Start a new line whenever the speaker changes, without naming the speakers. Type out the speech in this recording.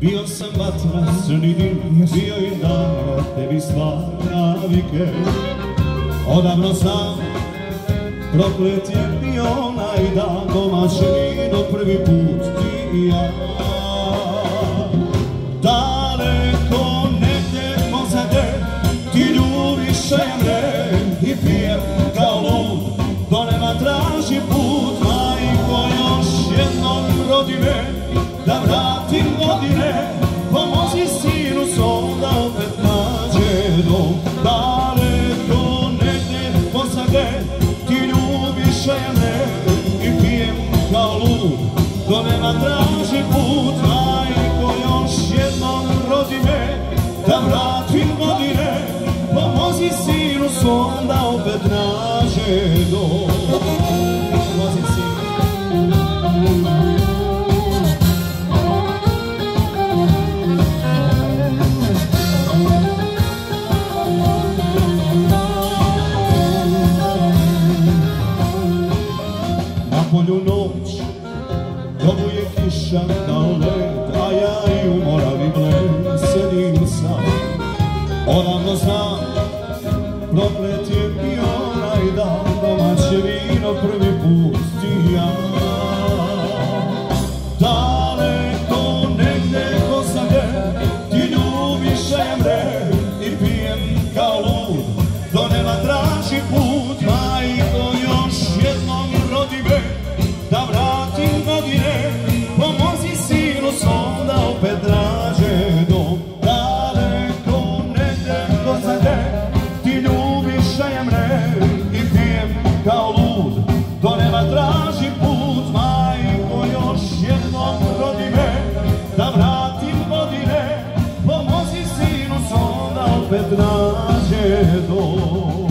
Bio sam vatra, crni dim, bio i dan tebi stvar navike Odavno znam, proklet je bio onaj dan Domaćini prvi put ti i ja. Daleko negdje pozade ti ljubiš šemre I pijem godine Pomozi sinu svom da opet nađe dom Daleko negdje pozade ti ljubiš žene I pijem kao lud, do nema traži put Majko još jednom rodi me, da vratim godine Pomozi sinu svom da opet nađe dom kao led, a ja i u moravi sedim sam. Odavno znam, opet nađe dom.